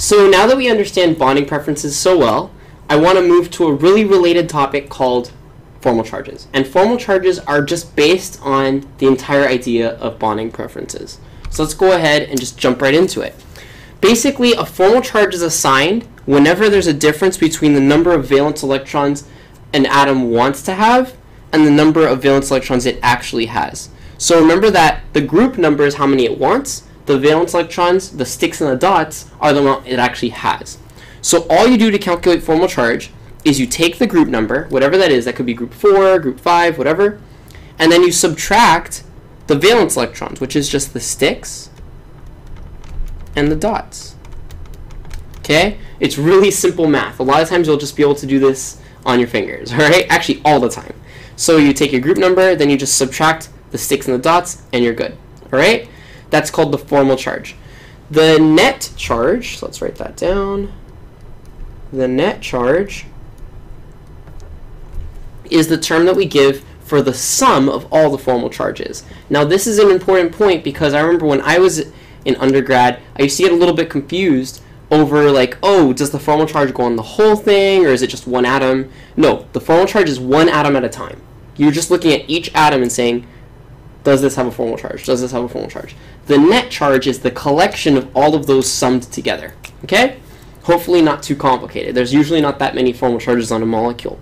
So now that we understand bonding preferences so well, I want to move to a really related topic called formal charges. And formal charges are just based on the entire idea of bonding preferences. So let's go ahead and just jump right into it. Basically, a formal charge is assigned whenever there's a difference between the number of valence electrons an atom wants to have and the number of valence electrons it actually has. So remember that the group number is how many it wants, the valence electrons, the sticks and the dots, are the amount it actually has. So all you do to calculate formal charge is you take the group number, whatever that is, that could be group 4, group 5, whatever, and then you subtract the valence electrons, which is just the sticks and the dots. Okay? It's really simple math. A lot of times you'll just be able to do this on your fingers, all right? Actually, all the time. So you take your group number, then you just subtract the sticks and the dots, and you're good, all right? That's called the formal charge. The net charge, so let's write that down. The net charge is the term that we give for the sum of all the formal charges. Now this is an important point because I remember when I was in undergrad, I used to get a little bit confused over like, oh, does the formal charge go on the whole thing or is it just one atom? No, the formal charge is one atom at a time. You're just looking at each atom and saying, does this have a formal charge? Does this have a formal charge? The net charge is the collection of all of those summed together. Okay? Hopefully not too complicated. There's usually not that many formal charges on a molecule.